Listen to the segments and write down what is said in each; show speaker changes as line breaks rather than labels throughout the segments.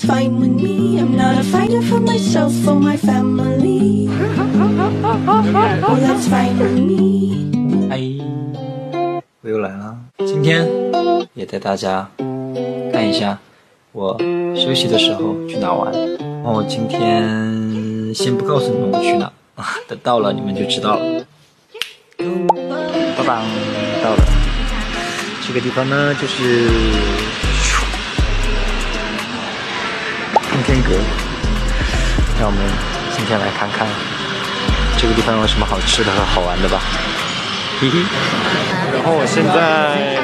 that's fine with me. I'm not a fighter for myself or my family. Oh, that's fine with me.
哎，我又来了。今天也带大家看一下我休息的时候去哪玩。然后今天先不告诉你们我去哪，等到了你们就知道了。爸爸到了，这个地方呢就是通天阁。让我们今天来看看这个地方有什么好吃的和好玩的吧。嘿嘿。然后我现在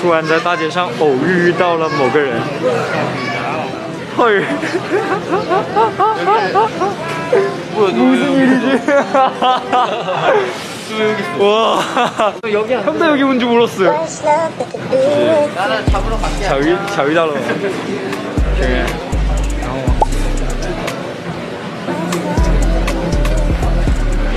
突然在大街上偶遇到了某个人。嘿。무슨 일이지? 와, 형도 여기 온 줄 몰랐어요.
나는 잡으러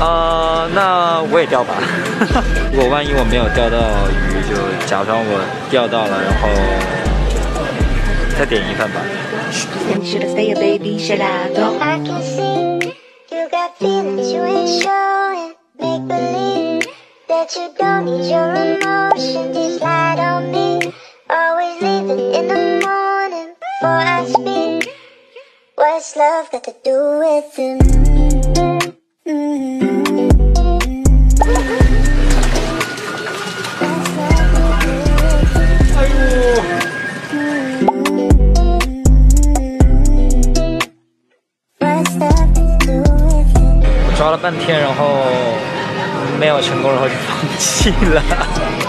啊、那我也钓吧。如果万一我没有钓到鱼，就假装我钓到了，然后再点一份吧。
Should I stay a baby? Should I go?
I
抓了半天，然后没有成功，然后就放弃了。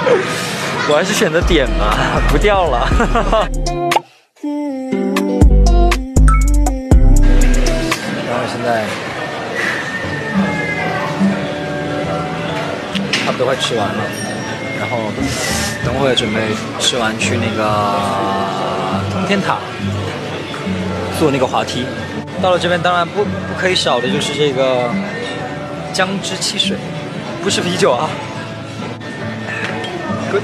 我还是选择点吧，不钓了。然后现在差不多快吃完了，然后等会准备吃完去那个通天塔坐那个滑梯。到了这边，当然不不可以少的就是这个姜汁汽水，不是啤酒啊。Good。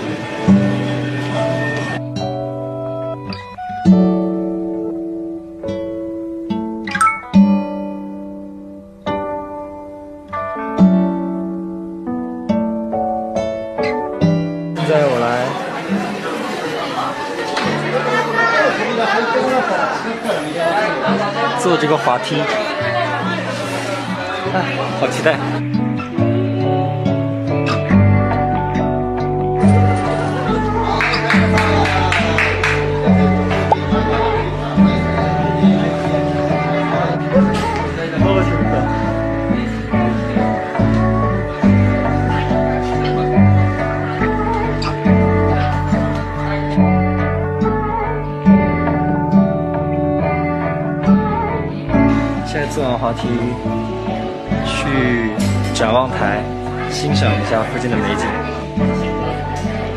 现在我来坐这个滑梯，哎，好期待！现在坐完滑梯，去展望台欣赏一下附近的美景。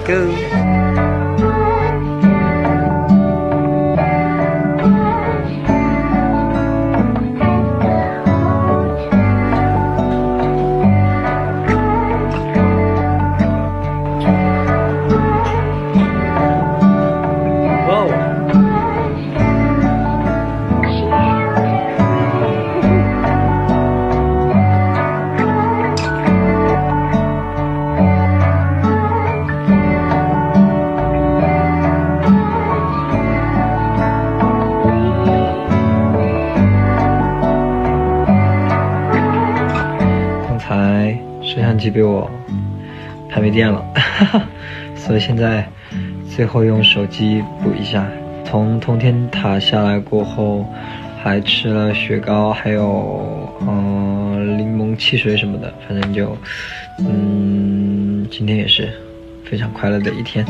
Go！摄像机被我拍没电了，所以现在最后用手机补一下。从通天塔下来过后，还吃了雪糕，还有嗯、柠檬汽水什么的，反正就嗯，今天也是非常快乐的一天。